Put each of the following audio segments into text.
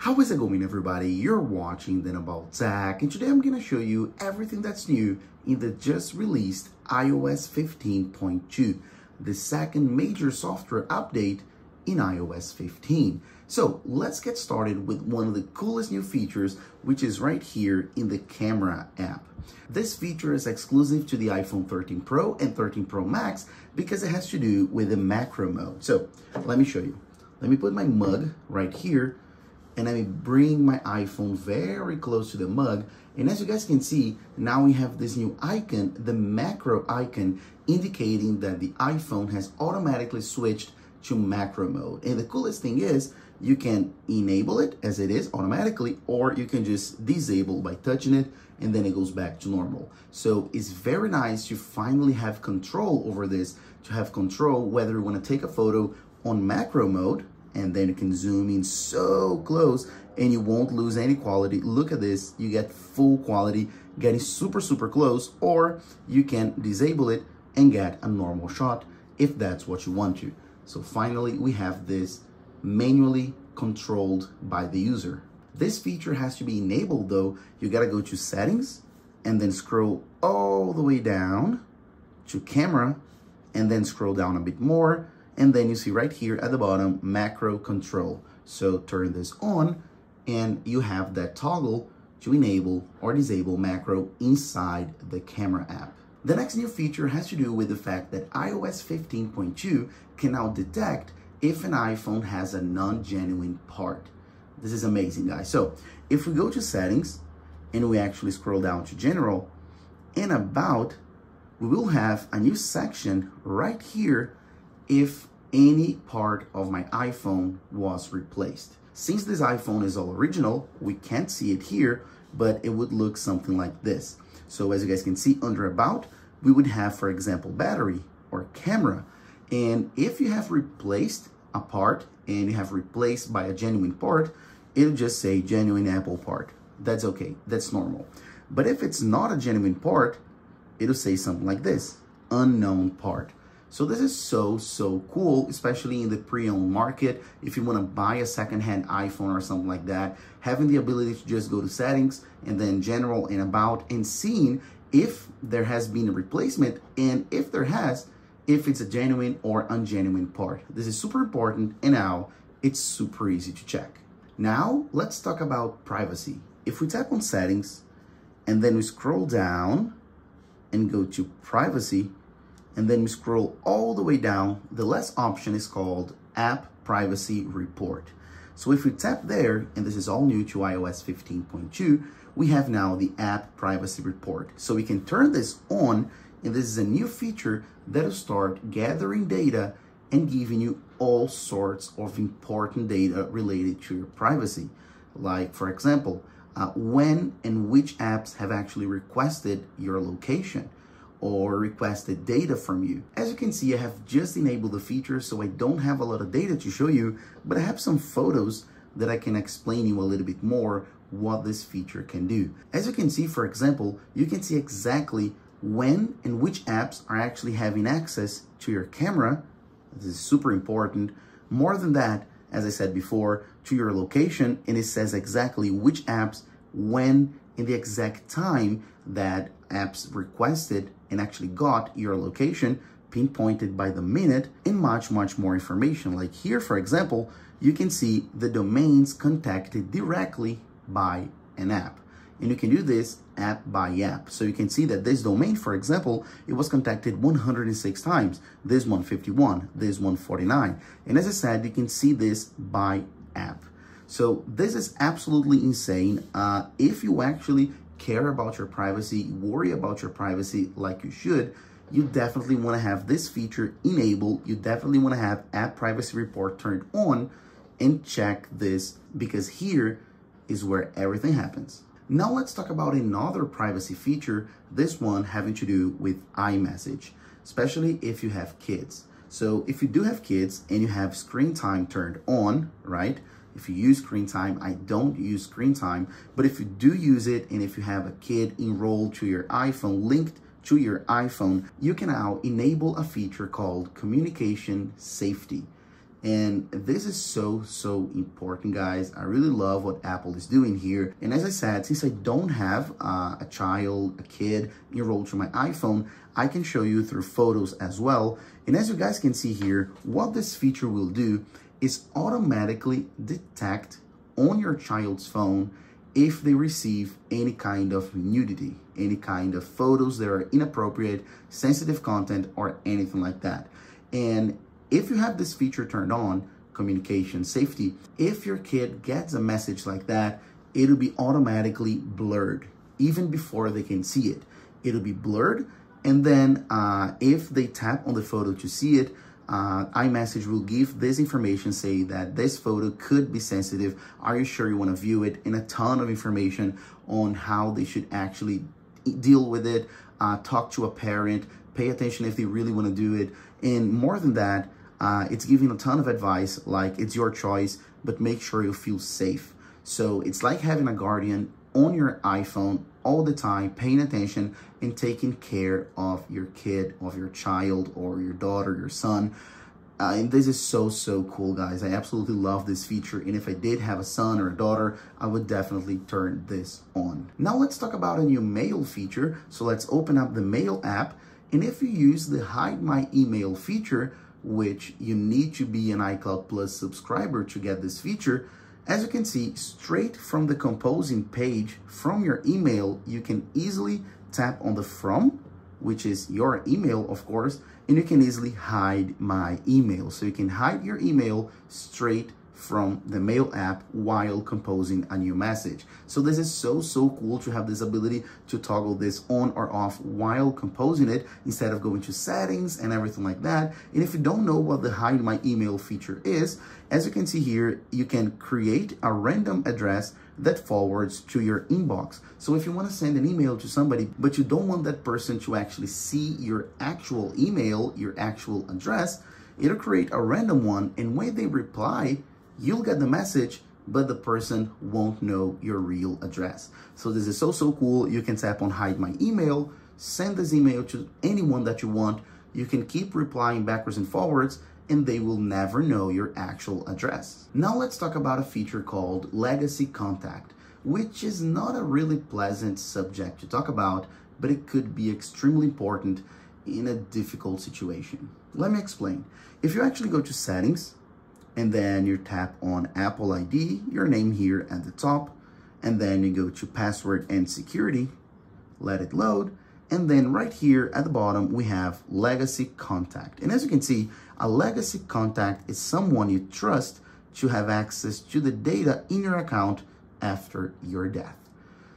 How is it going everybody? You're watching Daniel About Tech and today I'm going to show you everything that's new in the just released iOS 15.2, the second major software update in iOS 15. So let's get started with one of the coolest new features, which is right here in the camera app. This feature is exclusive to the iPhone 13 Pro and 13 Pro Max because it has to do with the macro mode. So let me show you. Let me put my mug right here and me bring my iPhone very close to the mug. And as you guys can see, now we have this new icon, the macro icon, indicating that the iPhone has automatically switched to macro mode. And the coolest thing is you can enable it as it is automatically, or you can just disable by touching it and then it goes back to normal. So it's very nice to finally have control over this, to have control whether you want to take a photo on macro mode, and then you can zoom in so close and you won't lose any quality. Look at this, you get full quality, getting super, super close, or you can disable it and get a normal shot if that's what you want to. So finally, we have this manually controlled by the user. This feature has to be enabled though. You gotta go to settings and then scroll all the way down to camera and then scroll down a bit more. And then you see right here at the bottom, macro control. So turn this on and you have that toggle to enable or disable macro inside the camera app. The next new feature has to do with the fact that iOS 15.2 can now detect if an iPhone has a non-genuine part. This is amazing, guys. So if we go to settings and we actually scroll down to general and about, we will have a new section right here if any part of my iPhone was replaced. Since this iPhone is all original, we can't see it here, but it would look something like this. So as you guys can see under about, we would have, for example, battery or camera. And if you have replaced a part and you have replaced by a genuine part, it'll just say genuine Apple part. That's okay, that's normal. But if it's not a genuine part, it'll say something like this, unknown part. So this is so, so cool, especially in the pre-owned market. If you want to buy a secondhand iPhone or something like that, having the ability to just go to settings and then general and about and seeing if there has been a replacement and if there has, if it's a genuine or ungenuine part. This is super important and now it's super easy to check. Now let's talk about privacy. If we tap on settings and then we scroll down and go to privacy and then we scroll all the way down, the last option is called app privacy report. So if we tap there, and this is all new to iOS 15.2, we have now the app privacy report. So we can turn this on and this is a new feature that'll start gathering data and giving you all sorts of important data related to your privacy. Like, for example, uh, when and which apps have actually requested your location or requested data from you. As you can see, I have just enabled the feature, so I don't have a lot of data to show you, but I have some photos that I can explain you a little bit more what this feature can do. As you can see, for example, you can see exactly when and which apps are actually having access to your camera. This is super important. More than that, as I said before, to your location, and it says exactly which apps, when, and the exact time that apps requested and actually got your location pinpointed by the minute and much, much more information. Like here, for example, you can see the domains contacted directly by an app. And you can do this app by app. So you can see that this domain, for example, it was contacted 106 times, this 151, this 149. And as I said, you can see this by app. So this is absolutely insane. Uh, if you actually care about your privacy, worry about your privacy like you should, you definitely want to have this feature enabled. You definitely want to have app privacy report turned on and check this because here is where everything happens. Now let's talk about another privacy feature, this one having to do with iMessage, especially if you have kids. So if you do have kids and you have screen time turned on, right? If you use screen time, I don't use screen time, but if you do use it and if you have a kid enrolled to your iPhone, linked to your iPhone, you can now enable a feature called communication safety. And this is so, so important, guys. I really love what Apple is doing here. And as I said, since I don't have uh, a child, a kid enrolled to my iPhone, I can show you through photos as well. And as you guys can see here, what this feature will do is automatically detect on your child's phone if they receive any kind of nudity, any kind of photos that are inappropriate, sensitive content, or anything like that. And if you have this feature turned on, communication safety, if your kid gets a message like that, it'll be automatically blurred even before they can see it. It'll be blurred. And then uh, if they tap on the photo to see it, uh, iMessage will give this information, say that this photo could be sensitive. Are you sure you want to view it? And a ton of information on how they should actually deal with it, uh, talk to a parent, pay attention if they really want to do it. And more than that, uh, it's giving a ton of advice, like it's your choice, but make sure you feel safe. So it's like having a guardian on your iPhone all the time, paying attention and taking care of your kid, of your child, or your daughter, your son. Uh, and this is so, so cool, guys. I absolutely love this feature. And if I did have a son or a daughter, I would definitely turn this on. Now let's talk about a new mail feature. So let's open up the mail app. And if you use the hide my email feature, which you need to be an iCloud Plus subscriber to get this feature. As you can see, straight from the composing page from your email, you can easily tap on the from, which is your email, of course, and you can easily hide my email. So you can hide your email straight from the mail app while composing a new message. So this is so, so cool to have this ability to toggle this on or off while composing it instead of going to settings and everything like that. And if you don't know what the hide my email feature is, as you can see here, you can create a random address that forwards to your inbox. So if you want to send an email to somebody, but you don't want that person to actually see your actual email, your actual address, it'll create a random one. And when they reply, you'll get the message, but the person won't know your real address. So this is so, so cool. You can tap on hide my email, send this email to anyone that you want. You can keep replying backwards and forwards and they will never know your actual address. Now let's talk about a feature called Legacy Contact, which is not a really pleasant subject to talk about, but it could be extremely important in a difficult situation. Let me explain. If you actually go to settings and then you tap on Apple ID, your name here at the top, and then you go to password and security, let it load, and then right here at the bottom, we have legacy contact. And as you can see, a legacy contact is someone you trust to have access to the data in your account after your death.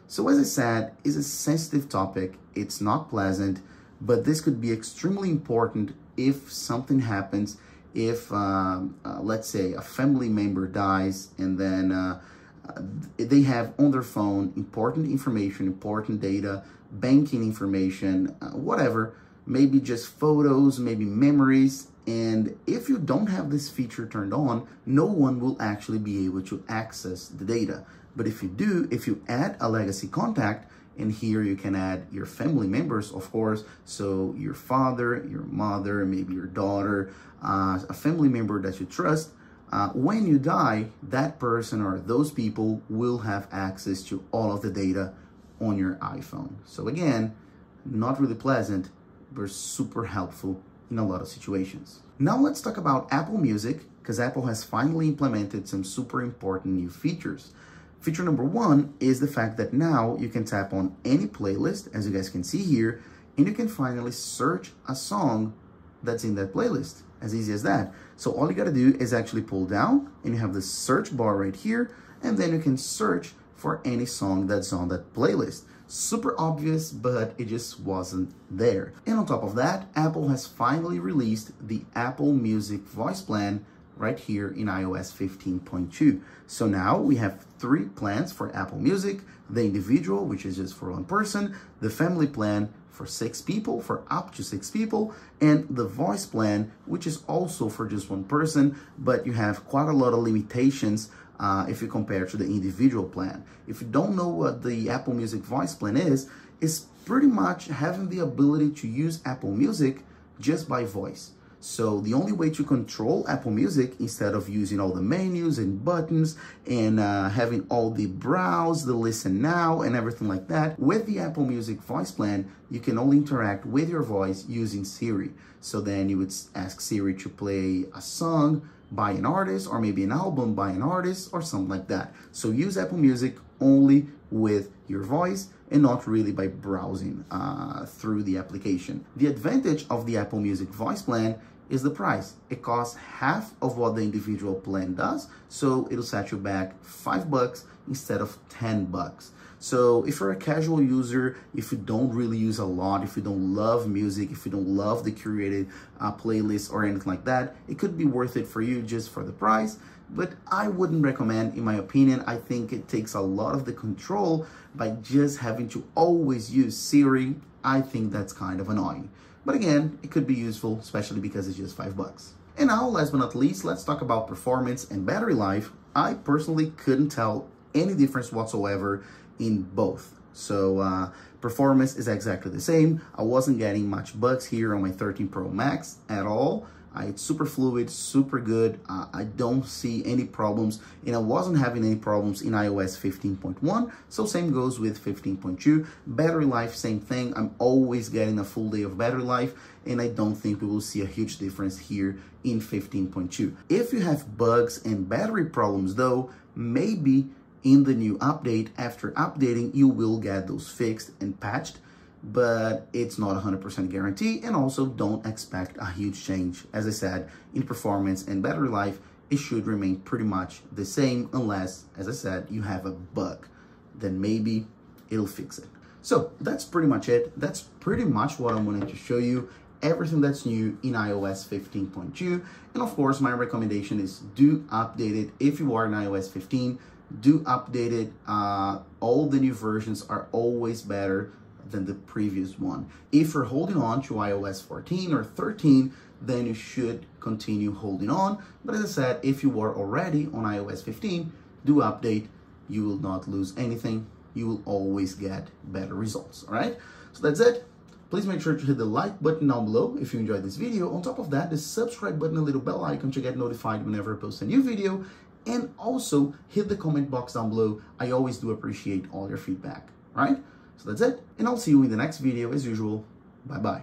So as I said, it's a sensitive topic. It's not pleasant, but this could be extremely important if something happens if, um, uh, let's say, a family member dies and then uh, uh, they have on their phone important information, important data, banking information, uh, whatever, maybe just photos, maybe memories. And if you don't have this feature turned on, no one will actually be able to access the data. But if you do, if you add a legacy contact, and here you can add your family members, of course. So your father, your mother, maybe your daughter, uh, a family member that you trust. Uh, when you die, that person or those people will have access to all of the data on your iPhone. So again, not really pleasant, but super helpful in a lot of situations. Now let's talk about Apple Music, because Apple has finally implemented some super important new features. Feature number one is the fact that now you can tap on any playlist, as you guys can see here, and you can finally search a song that's in that playlist. As easy as that. So all you gotta do is actually pull down and you have the search bar right here, and then you can search for any song that's on that playlist. Super obvious, but it just wasn't there. And on top of that, Apple has finally released the Apple Music voice plan right here in iOS 15.2. So now we have three plans for Apple Music, the individual, which is just for one person, the family plan for six people, for up to six people, and the voice plan, which is also for just one person, but you have quite a lot of limitations uh, if you compare to the individual plan. If you don't know what the Apple Music voice plan is, it's pretty much having the ability to use Apple Music just by voice. So the only way to control Apple Music, instead of using all the menus and buttons and uh, having all the browse, the listen now and everything like that, with the Apple Music voice plan, you can only interact with your voice using Siri. So then you would ask Siri to play a song by an artist or maybe an album by an artist or something like that. So use Apple Music only with your voice and not really by browsing uh, through the application. The advantage of the Apple Music voice plan is the price. It costs half of what the individual plan does, so it'll set you back five bucks instead of 10 bucks. So if you're a casual user, if you don't really use a lot, if you don't love music, if you don't love the curated uh, playlist or anything like that, it could be worth it for you just for the price. But I wouldn't recommend, in my opinion, I think it takes a lot of the control by just having to always use Siri. I think that's kind of annoying. But again, it could be useful, especially because it's just five bucks. And now, last but not least, let's talk about performance and battery life. I personally couldn't tell any difference whatsoever in both. So uh, performance is exactly the same. I wasn't getting much bugs here on my 13 Pro Max at all. Uh, it's super fluid, super good. Uh, I don't see any problems and I wasn't having any problems in iOS 15.1. So same goes with 15.2. Battery life, same thing. I'm always getting a full day of battery life and I don't think we will see a huge difference here in 15.2. If you have bugs and battery problems though, maybe in the new update, after updating, you will get those fixed and patched but it's not 100% guarantee and also don't expect a huge change. As I said, in performance and battery life, it should remain pretty much the same unless, as I said, you have a bug. Then maybe it'll fix it. So that's pretty much it. That's pretty much what I wanted to show you. Everything that's new in iOS 15.2. And of course, my recommendation is do update it. If you are in iOS 15, do update it. Uh, all the new versions are always better than the previous one. If you're holding on to iOS 14 or 13, then you should continue holding on. But as I said, if you are already on iOS 15, do update. You will not lose anything. You will always get better results, all right? So that's it. Please make sure to hit the like button down below if you enjoyed this video. On top of that, the subscribe button and little bell icon to get notified whenever I post a new video. And also hit the comment box down below. I always do appreciate all your feedback, right? So that's it, and I'll see you in the next video as usual. Bye-bye.